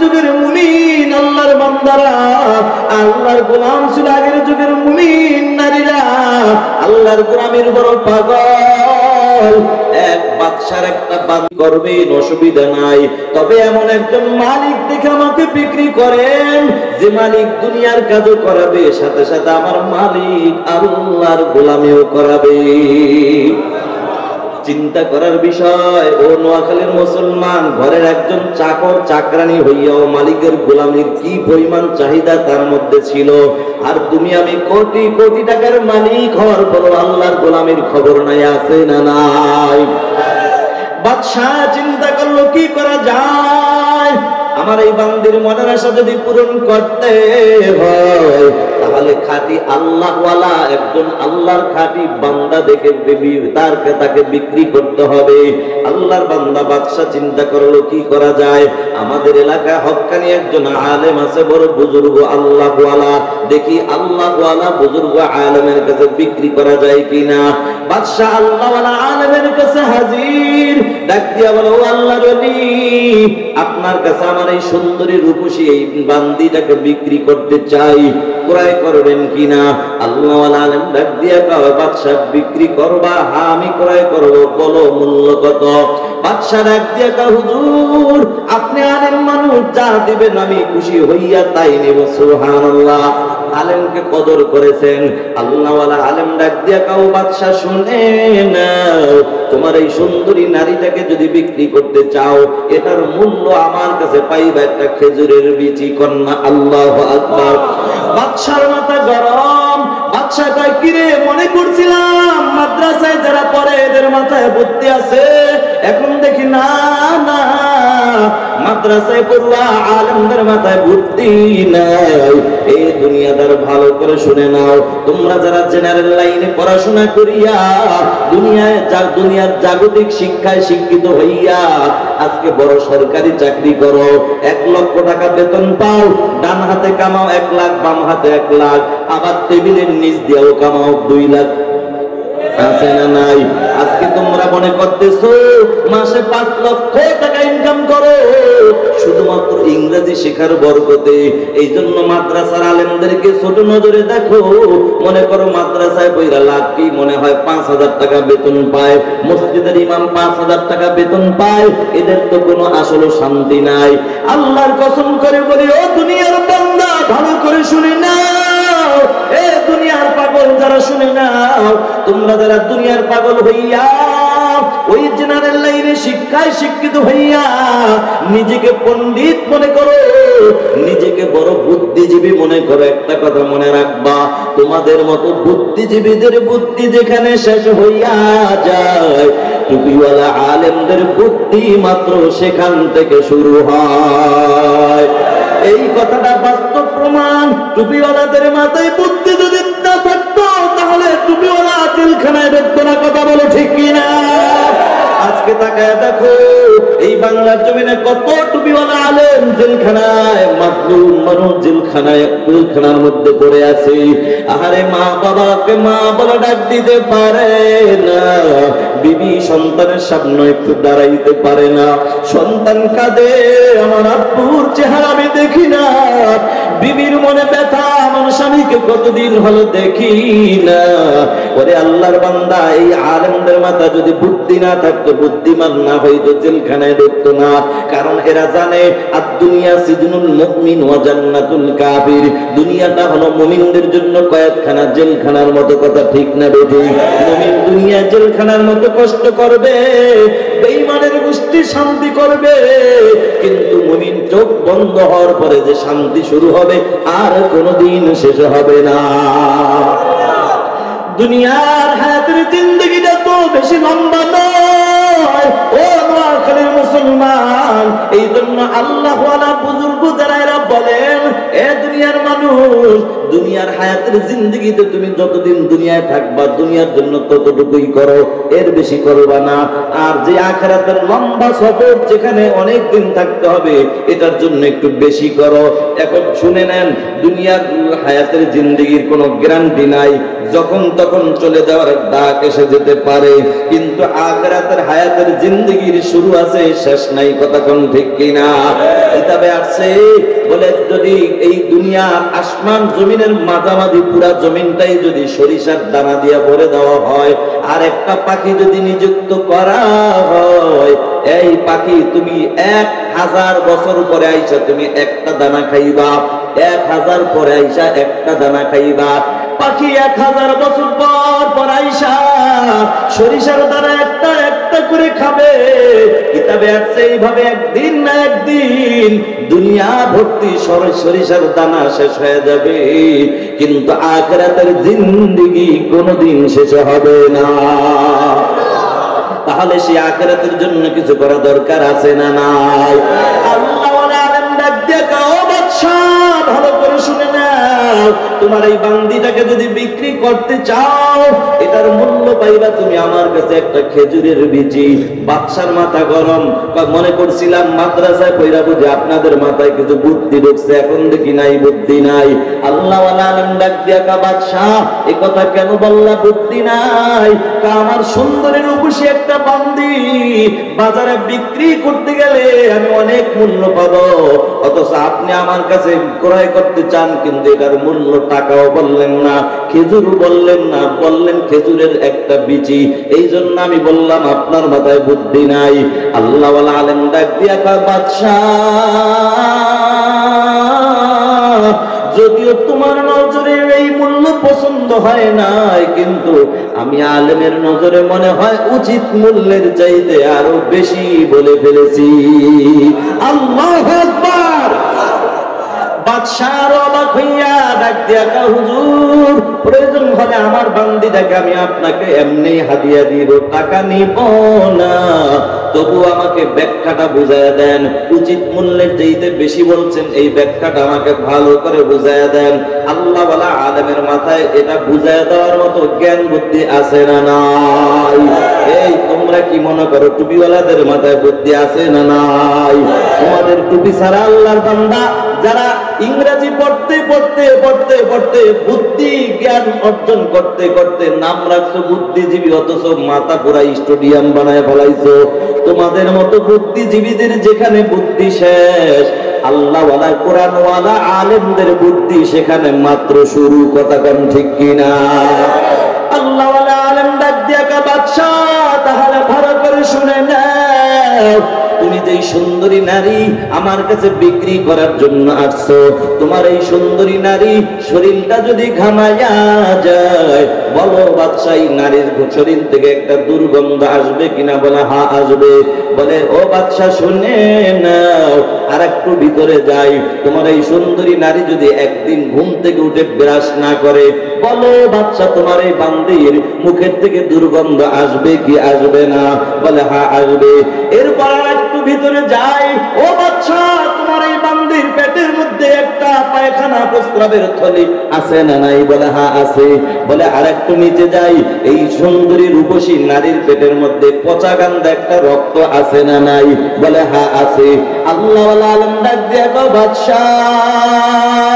যুগের মুমিন, আল্লাহর বান্দারা, আল্লাহর গোলাম ছিল আগের যুগের মুমিন নারীরা। আল্লাহর গোলামের বড় পাগল। এক একটা বাদ অসুবিধা নাই। তবে এমন একজন মালিক দেখে আমাকে বিক্রি করেন, যে মালিক দুনিয়ার কাজও করাবে, সাথে সাথে আমার মালিক আল্লাহর গোলামিও করাবে। চিন্তা করার বিষয়, ও নোয়াখালীর মুসলমান, ঘরের একজন চাকর, চাকরানি হইয়াও মালিকের গোলামির কি পরিমাণ চাহিদা তার মধ্যে ছিল? আর তুমি আমি কোটি কোটি টাকার মালিক হওয়ার পরও আল্লাহর গোলামির খবর নাই, আছে না নাই? বাদশাহ চিন্তা করল, কি করা যায়? আমার এই বান্দির মনের আশা যদি পূরণ করতে হয় খাঁটি আল্লাহওয়ালা একজন আল্লাহর খাঁটি বান্দা দেখে তাকে বিক্রি করতে হবে। আল্লাহর বান্দা বাদশাহ চিন্তা করল, কি করা যায়? আমাদের হক্কানি একজন আলেম আছে, বড় বুজুর্গ আল্লাহওয়ালা। দেখি আল্লাহওয়ালা বুজুর্গ আলেমের কাছে বিক্রি করা যায় কিনা? বাদশাহ আল্লাহওয়ালা আলেমের কাছে হাজির। ডাক দিয়া বলো, "ও আল্লাহর ওলি আপনার কাছে আমার এই সুন্দরী রূপসী এই বান্দিটাকে বিক্রি করতে চাই। ক্রয় করবেন কিনা? আল্লাহ আলম ডাক দিয়া বাদশাহ, বিক্রি করবা? হা আমি ক্রয় করব। বলো, মূল্য কত? হুজুর, আপনি আলেম মানুষ, যা দিবেন আমি খুশি হইয়া তাই নেব আলেমকে কদর করেছেন। আল্লাহওয়ালা আলেম ডাক দিয়া কাউ শুনে তোমার এই সুন্দরী নারীটাকে যদি বিক্রি করতে চাও, এটার মূল্য আমার কাছে পাইবা একটা খেজুরের বিচি, কন্যা আল্লাহ আকবার। বাদশার মাথা গরম। বাদশাহ কয়, কিরে, মনে করছিলাম মাদ্রাসায় যারা পড়ে, এদের মাথায় বুদ্ধি আছে। এখন দেখি না না, মাদ্রাসায় পড়ুয়া আলমদের মাথায় বুদ্ধি নাই। এই দুনিয়াদার ভালো করে শুনে নাও। তোমরা যারা জেনারেল লাইনে পড়াশোনা করিয়া দুনিয়ায় যা- দুনিয়ার জাগতিক শিক্ষায় শিক্ষিত হইয়া আজকে বড় সরকারি চাকরি করো। এক লক্ষ টাকা বেতন পাও, ডান হাতে কামাও এক লাখ, বাম হাতে এক লাখ, আবার টেবিলের নিচ দিয়েও কামাও দুই লাখ। আছে না নাই? আজকে তোমরা মনে মাসে পাঁচ লক্ষ টাকা ইনকাম করো। শুধুমাত্র ইংরেজি শেখার এই জন্য মাদ্রাসার আলেমদেরকে ছোট নজরে দেখো। মনে করো মাদ্রাসায় বইরা লাভ কি? মনে হয় পাঁচ হাজার টাকা বেতন পায়। মসজিদের ইমাম পাঁচ হাজার টাকা বেতন পায়। এদের তো কোনো আসলে শান্তি নাই। আল্লাহর কসম করে বলি, ও দুনিয়ার বান্দা, ভালো করে শুনে নাও, এ দুনিয়ার পাগল যারা শুনে নাও, তোমরা যারা দুনিয়ার পাগল হইয়া, ওই জেনারেল লাইনে শিক্ষায় শিক্ষিত হইয়া নিজেকে পণ্ডিত মনে করো, নিজেকে বড় বুদ্ধিজীবী মনে করো, একটা কথা মনে রাখবা, তোমাদের মতো বুদ্ধিজীবীদের বুদ্ধি যেখানে শেষ হইয়া যায়, টুপিওয়ালা আলেমদের বুদ্ধি মাত্র সেখান থেকে শুরু হয়। এই কথাটা বাস্তব প্রমাণ। টুপিওয়ালাদের মাথায় বুদ্ধি যদি না থাকতো, তাহলে টুপিওয়ালা জেলখানায় ঢুকতো না, কথা বলো ঠিক কিনা? আজকে তাকায় দেখো, এই বাংলার জমিনে কত টুপিওয়ালা আলেম জেলখানায় মাসলুম মানুষ জেলখানায়, জেলখানার মধ্যে পড়ে আছে। আহারে মা বাবাকে মা বলে ডাক দিতে পারে না। বিবি সন্তানের সামনে একটু দাঁড়াইতে পারে না। সন্তান কাঁদে, আমার আব্বুর চেহারা আমি দেখি না। বিবির মনে ব্যথা, আমার স্বামীকে কতদিন হলো দেখি না। ওরে আল্লাহর বান্দা, এই আলেমদের মাথা যদি বুদ্ধি না থাকতো, বুদ্ধিমান না হইতো, জেলখানায় ঢুকতো না। কারণ এরা জানে আর দুনিয়া সিজনুল মুমিন ওয়া জান্নাতুল কাফির। দুনিয়াটা হলো মুমিনদের জন্য কয়েকখানা জেলখানার মতো কথা, ঠিক না বেঠি? মুমিন দুনিয়া জেলখানার মতো কষ্ট করবে, বেঈমানের গোষ্ঠী শান্তি করবে, কিন্তু মুমিন চোখ বন্ধ হওয়ার পরে যে শান্তি শুরু হবে, আর কোনোদিন শেষ হবে না। দুনিয়ার হায়াতের জিন্দগিটা তো বেশি লম্বা নয়। ও নোয়াখালীর মুসলমান এই জন্য আল্লাহ বুজুর্গ যারা দুনিয়ার মানুষ, দুনিয়ার হায়াতের জিন্দগিতে তুমি যতদিন দুনিয়ায় থাকবা, দুনিয়ার জন্য ততটুকুই করো, এর বেশি করবা না। আর যে আখেরাতের লম্বা সফর যেখানে অনেক দিন থাকতে হবে, এটার জন্য একটু বেশি করো। এখন শুনে নেন, দুনিয়ার হায়াতের জিন্দগির কোনো গ্যারান্টি নাই, যখন তখন চলে যাওয়ার ডাক এসে যেতে পারে। কিন্তু আখেরাতের হায়াতের জিন্দগির শুরু আছে, শেষ নাই, কথা কোন ঠিক কিনা? কিতাবে আসছে বলে যদি এই দুনিয়া আসমান জমিনের মাঝামাঝি পুরা জমিনটাই যদি সরিষার দানা দিয়ে ভরে দেওয়া হয়, আর একটা পাখি যদি নিযুক্ত করা হয়, এই পাখি তুমি এক হাজার বছর পরে আইসা তুমি একটা দানা খাইবা, এক হাজার পরে আইসা একটা দানা খাইবা। পাখি এক হাজার বছর পর পর আইসা সরিষার দানা একটা একটা করে খাবে। কিতাবে আসছে এইভাবে একদিন না একদিন দুনিয়া ভর্তি সর- সরিষার দানা শেষ হয়ে যাবে। কিন্তু আখরাতের জিন্দিগি কোনোদিন শেষ হবে না। তাহলে সেই আখেরাতের জন্য কিছু করা দরকার আছে না নাই? আল্লাহ ভালো করে শুনে তোমার এই বান্দিটাকে যদি বিক্রি করতে চাও, এটার মূল্য পাইবা তুমি আমার কাছে একটা খেজুরের বিচি। বাদশার মাথা গরম। মনে করছিলাম মাদ্রাসায় পয়রা বুঝে আপনাদের মাথায় কিছু বুদ্ধি ঢুকছে। এখন দেখি নাই, বুদ্ধি নাই। আল্লাহ আপনি আমার কাছে ক্রয় করতে চান, কিন্তু এটার মূল্য টাকাও বললেন না খেজুর বললেন না, বললেন খেজুরের একটা বিচি। এই জন্য আমি বললাম, আপনার মাথায় বুদ্ধি নাই। আল্লাহ আলেম ডাক দিয়া বাদশাহ, যদিও তোমার নজরে এই মূল্য পছন্দ হয় নাই, কিন্তু আমি আলেমের নজরে মনে হয় উচিত মূল্যের চাইতে আরও বেশি বলে ফেলেছি। আল্লাহ বাদশাহ উচিত মূল্যের চাইতে বেশি বলছেন, এই ব্যাখ্যাটা আমাকে ভালো করে বুঝাইয়া দেন। আল্লাহ বলা আলেমের মাথায় এটা বুঝাইয়া দেওয়ার মতো জ্ঞান বুদ্ধি আছে না নাই? এই, তোমরা কি মনে করো, টুপিওয়ালাদের মাথায় বুদ্ধি আছে না নাই? তোমাদের টুপি ছাড়া আল্লাহর বান্দা, যারা ইংরেজি পড়তে পড়তে পড়তে পড়তে বুদ্ধি জ্ঞান অর্জন করতে করতে নাম রাখছো বুদ্ধিজীবী, অথচ মাথা পুরা স্টেডিয়াম বানায় ফেলাইছো। তোমাদের মতো বুদ্ধিজীবীদের যেখানে বুদ্ধি শেষ, আল্লাহওয়ালা শুনে যেই সুন্দরী নারী আমার কাছে বিক্রি করার জন্য আসছো। তোমার এই সুন্দরী নারী শরীরটা যদি ঘামাইয়া যায় বলো বাদশাহী নারীর শরীর থেকে একটা দুর্গন্ধ আসবে কিনা বলে, হা, আসবে। বলে, ও বাদশাহ, শুনে নাও আর একটু ভিতরে যাই। তোমার এই সুন্দরী নারী যদি একদিন ঘুম থেকে উঠে ব্রাশ না করে, বলো বাচ্চা তোমার এই বান্দির মুখের থেকে দুর্গন্ধ আসবে কি আসবে না? বলে, হা, আসবে। এরপর আর একটু ভিতরে যাই। ও বাচ্চা বান্দির পেটের মধ্যে একটা পায়খানা প্রস্রাবের থলি আছে না নাই? বলে হ্যাঁ আছে। বলে আর একটু নিচে যাই। এই সুন্দরী রূপসী নারীর পেটের মধ্যে পচা গান্দা একটা রক্ত আছে না নাই? বলে হ্যাঁ আছে। আল্লাহ আলম ডাক দিয়ে বাদশাহ।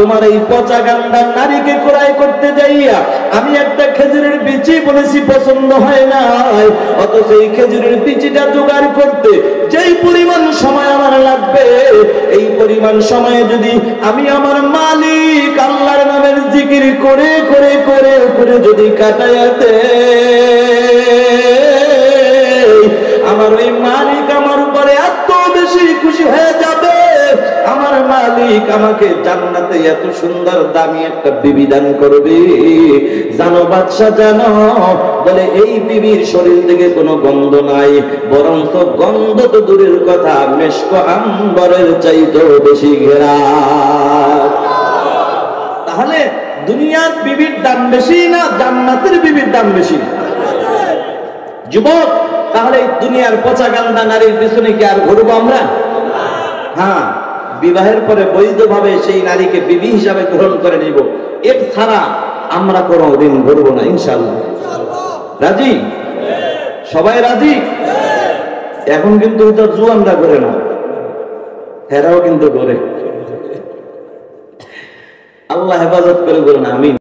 তোমার এই পচা গান্ডার নারীকে ক্রয় করতে যাইয়া আমি একটা খেজুরের বিচি বলেছি, পছন্দ হয় নাই। অথচ এই খেজুরের বিচিটা জোগাড় করতে যেই পরিমাণ সময় আমার লাগবে, এই পরিমাণ সময়ে যদি আমি আমার মালিক আল্লাহর নামের জিকির করে করে করে করে যদি কাটাইয়াতে মালিক আমাকে জান্নাতে এত সুন্দর দামি একটা বিবি দান করবে। জানো বাদশা জানো? বলে, এই বিবির শরীর থেকে কোনো গন্ধ নাই বরং তো গন্ধ তো দূরের কথা, মেশক আম্বরের চাইতেও বেশি ঘেরা। তাহলে দুনিয়ার বিবির দাম বেশি না জান্নাতের বিবির দাম বেশি? যুবক, তাহলে দুনিয়ার পচা গান্দা নারীর পিছনে কি আর ঘুরবো আমরা? হ্যাঁ। বিবাহের পরে বৈধভাবে সেই নারীকে বিবি হিসাবে গ্রহণ করে নিব। এর ছাড়া আমরা কোনো দিন ঘুরবো না ইনশাল্লাহ রাজি? সবাই রাজি? এখন কিন্তু তো জুয়ানরা করে না। হেরাও কিন্তু করে। আল্লাহ হেফাজত করে বলেন, আমিন।